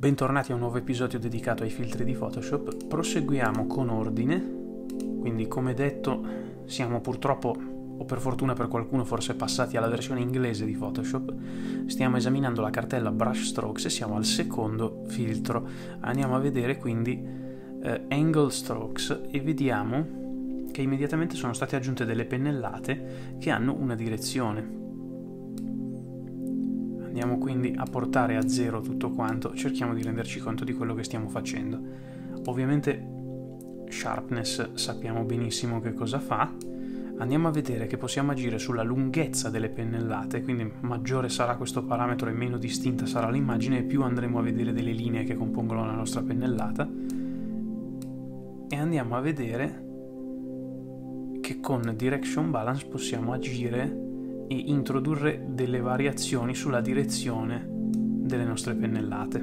Bentornati a un nuovo episodio dedicato ai filtri di Photoshop. Proseguiamo con ordine, quindi come detto siamo purtroppo, o per fortuna per qualcuno forse passati alla versione inglese di Photoshop, stiamo esaminando la cartella Brush Strokes e siamo al secondo filtro. Andiamo a vedere quindi eh, Angle Strokes e vediamo che immediatamente sono state aggiunte delle pennellate che hanno una direzione Andiamo quindi a portare a zero tutto quanto, cerchiamo di renderci conto di quello che stiamo facendo. Ovviamente sharpness sappiamo benissimo che cosa fa. Andiamo a vedere che possiamo agire sulla lunghezza delle pennellate, quindi maggiore sarà questo parametro e meno distinta sarà l'immagine e più andremo a vedere delle linee che compongono la nostra pennellata. E andiamo a vedere che con direction balance possiamo agire e introdurre delle variazioni sulla direzione delle nostre pennellate.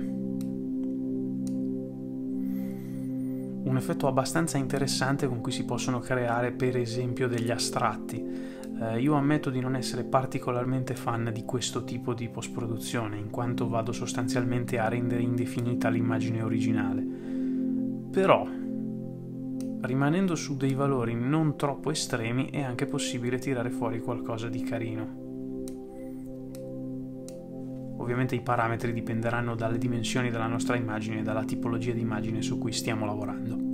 Un effetto abbastanza interessante con cui si possono creare per esempio degli astratti. Eh, io ammetto di non essere particolarmente fan di questo tipo di post-produzione, in quanto vado sostanzialmente a rendere indefinita l'immagine originale. Però rimanendo su dei valori non troppo estremi è anche possibile tirare fuori qualcosa di carino. Ovviamente i parametri dipenderanno dalle dimensioni della nostra immagine e dalla tipologia di immagine su cui stiamo lavorando.